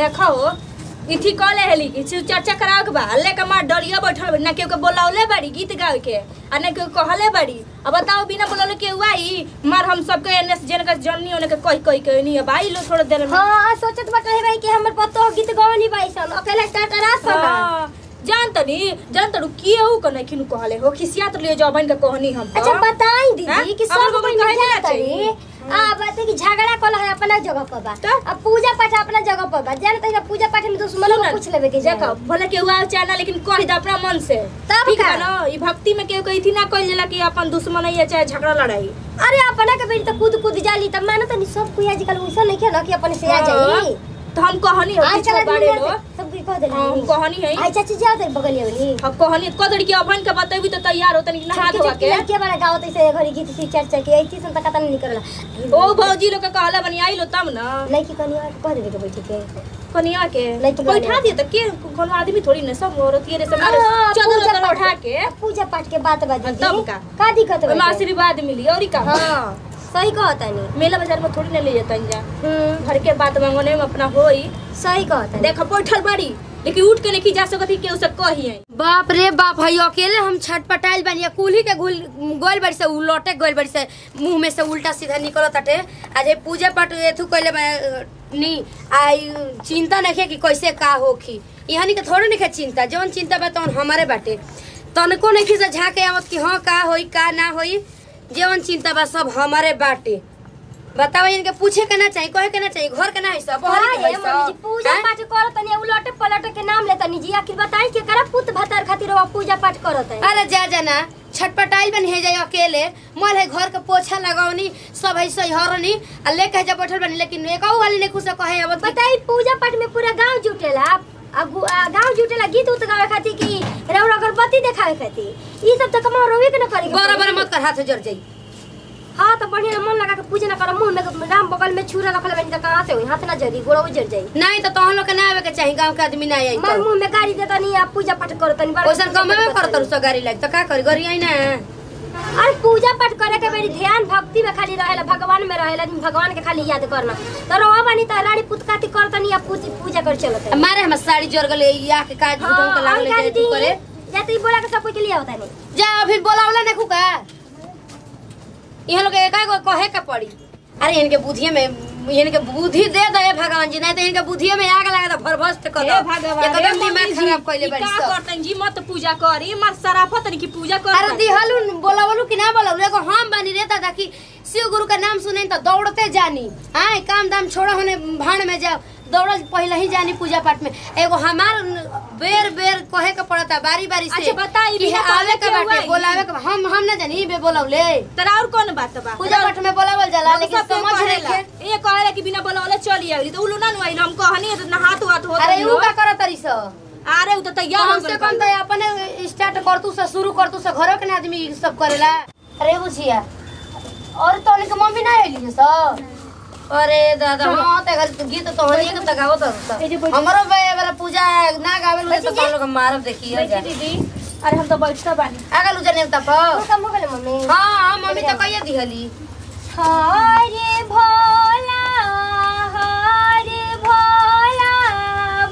देखो इथी call heli कि चर्चा कराओ के बा लेके मार डलिया बैठल बड़ी ना केहू के बोलावले बड़ी गीत गावे के आ ना केहू कहले बड़ी अब बताओ बिना बोलले के आई मार हम सबके एने से जेने के जननी होने के कह कह के नहीं आई लो थोड़ा देर में हाँ सोचत बट रहे भाई कि हमर पतो गीत गावनी भाई सन अकेले करा सन हाँ, जान तनी जान तड़ू केहू के नहीं किनु कहले हो? खिसिया तो लिए जबन के कहनी हम तो। अच्छा बताई दीदी हाँ? कि सब कोई कहे ना चाहिए। आ बात है कि झगड़ा कल है अपना जगह पर बा। तो? अब पूजा पाठ अपना जगह पर बा। जान तही पूजा पाठ में दुश्मन को पूछ लेबे के देखो भले केहू आवे चाहे ना लेकिन कह दे अपना मन से। तब ठीक का? है ना? ई भक्ति में केहू कही थी ना कहल जाला कि अपन दुश्मन है चाहे झगड़ा लड़ाई। अरे अपना के बेटी तो कूद कूद जाली। तब मानो तनी सब कोई आजकल वैसा नहीं है ना कि अपने से आ जाई। तो हम कहनी हो आजकल पीछे से हाँ, कहनी है। आई चाची जाओ तेरे बगलिया वाली हम कहनी कदर की अभन के बतेबी तो तैयार होतनी कि नहा के लड़के बड़ा गाँव तैसे घरी गीत सी चर्चा के ऐसी सन तक नहीं करला ओ भौजी लोग के कहला बनी आई लो तब ना। नहीं कि कनी और कह देबे के बैठी के। कनिया के? तो बैठा दिए तो के? कोनो आदमी थोड़ी ना सब औरत ये रे सब। हाँ, चदर पूजा उठा के। पूजा पाठ के बात बा तब का? का दिक्कत बा आशीर्वाद मिली और का? हाँ। सही कहता नहीं मेला बाज़ार में थोड़ी ना ले जाता जा हम्म। घर के बात मांगने में अपना होई। सही कहता नहीं देख बैठल बड़ी लेकिन उठ के नहीं जा सकती केहू से कही है बाप रे बाप हई अकेले हम छटपटाइल बानी कुल्ही के गुल गोल बड़ी से उलटे गोल बड़ी से मुँह में से उल्टा सीधा निकलत ताटे आज पूजा पाठ एथु कइले बा- नी आई चिंता नखे कि कैसे का होखी। यहाँ के थोड़े नखे चिंता जौन चिंता बा तौन हमारे बाटे। तनको नखे से झाके आवत कि हाँ का होई का ना होई। जौन चिंता बा सब हमारे बाटे। बताओ इनके पूछे के ना चाहिए कहे के ना चाहिए घर के ना है सब? हाँ ये मम्मी जी पूजा? पाठ करत नहीं उलटे पलटे के नाम लेता नहीं जी आखिर बताई के करा पुत भतर खातिर वो पूजा पाठ करत है अरे जा जाना छटपटाइल बन हे जाए अकेले। मोल है घर के पोछा लगावनी सब है सही हरनी आ लेके जा बैठल बनी लेकिन एक वाली ने खुश कहे अब बताई पूजा पाठ में पूरा गाँव जुटेला। आ गाँव जुटेला गीत उत गावे खातिर कि रौर देखावे खातिर ई सब तो कमा रोवे के न करे बड़ा मत कर हाथ जर जाई। हाँ तो बढ़िया मन लगा के पूजा न कर। मुँह में राम बगल में छुरा रखले बनी तो कहाँ से होई? हाथ ना जरी गोड़ उजर जाई। नहीं तो तोहन लोग के ना आवे के चाहिए गाँव के आदमी ना आई मार तो। मुँह में गाड़ी देता नहीं आप पूजा पाठ करत नहीं बड़ा ओसन कमे में करत रु गाड़ी लाग तो का करी गरी आई ना। अरे पूजा पाठ करे के बेरी ध्यान भक्ति में खाली रहेला भगवान में रहेला भगवान के खाली याद करना। तो रोवा बनी तो रानी पुतकाती करत नहीं आप पूजा कर चलत। मारे हम साड़ी जर गले या के काज बुटम के लागले तू करे। जाते ही बोला के सब कुछ लिया होता नहीं। जा अभी बोलावला ना खुका यहाँ लोग एका गो कहे के पड़ी। अरे इनके बुद्धिये में इनके बुद्धि दे दे भगवान जी नहीं तो इनके बुद्धिये में आग लगा तो भरभस्त कर भगवान हे एकदम दिमाग खराब कइले बड़ी का सब करतन जी? मत पूजा करी मार सराफत कि पूजा कर। अरे दिहलू बोलावलू कि ना बोलावलू? एगो हम बनी रहता था कि शिव गुरु का नाम सुने तो दौड़ते जानी। हाँ काम दाम छोड़ो होने भाड़ में जाओ। दौड़ पहले ही जानी पूजा पाठ में। एगो हमार बेर बेर कहे के पड़ता बारी बारी से अच्छा, बताई, कि आवे के बाटे बोलावे के हम हम ना जानी बे बोलावले तरा और कौन बात बा? पूजा पाठ में बोलावल जाला लेकिन समझ। नहीं ये कहेला कि बिना बोलावले चली आइली तो उलो ना नुआइल हम कहनी तो नहात हुआत होत अरे ऊ का करत तरी सो? अरे उ तो तैयार कम से कम तो अपने स्टार्ट करतू से शुरू करतू से घरों के आदमी सब करेला अरे बुझिया। और तो मम्मी ना आइली सो? अरे दादा हाँ ते गल गीत तो हरिए के तगावत तो। बैठ- हमरो बे बरा पूजा ना गावेल तो तो लोग मारब देखिए दीदी। अरे हम तो बैठता बानी। आगल उजने तो कम हो गले मम्मी। हाँ मम्मी तो कहिए दिहली? हरे भोला हरे भोला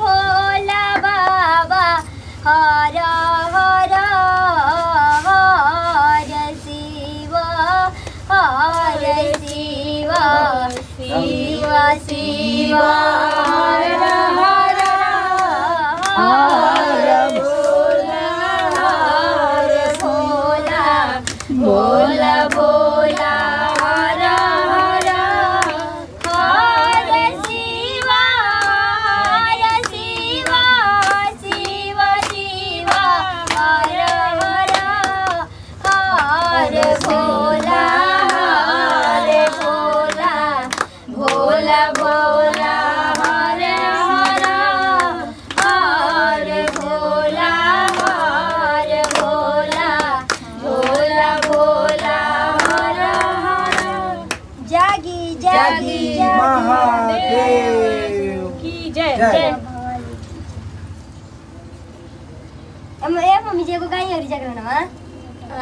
भोला बाबा हर शिव शिव हर हर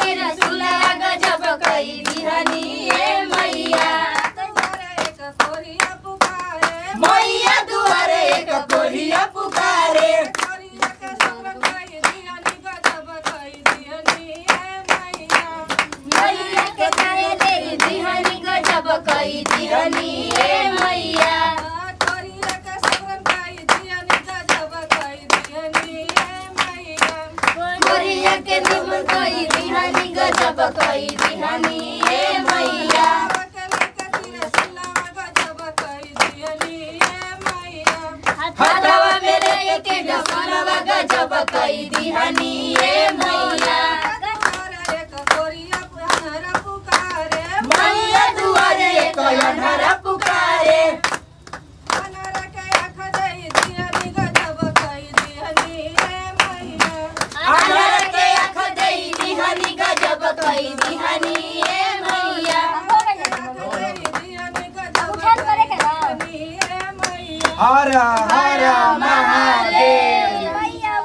तेरा सुलाग जब कई बिहानी ಹತವ ಮೇಲೆ ತಿಂಡ ಸನವಗ ಜಪ ಕೈ ದಿಹನಿಯೇ ಮೈಯ हर हर महादेव।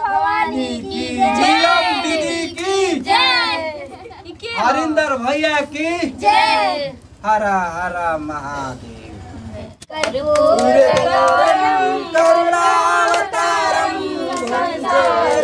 भवानी की जय। दीदी की जय। हरिंदर भैया की जय। हर हर महादेव। करुणावतारम संसार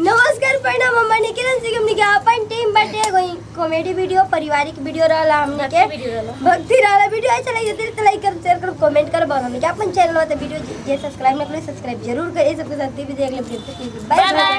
नमस्कार प्रणाम हमर हम निखिल सिंह अपन टीम बटे कोई कॉमेडी वीडियो पारिवारिक वीडियो रहला हमने के। भक्ति रहला वीडियो अच्छा लगे तो लाइक कर शेयर कर कमेंट कर और हमने के। अपन चैनल पे वीडियो जे सब्सक्राइब ना करे सब्सक्राइब ज़रूर करे। सबके साथ भी देख ले बाय बाय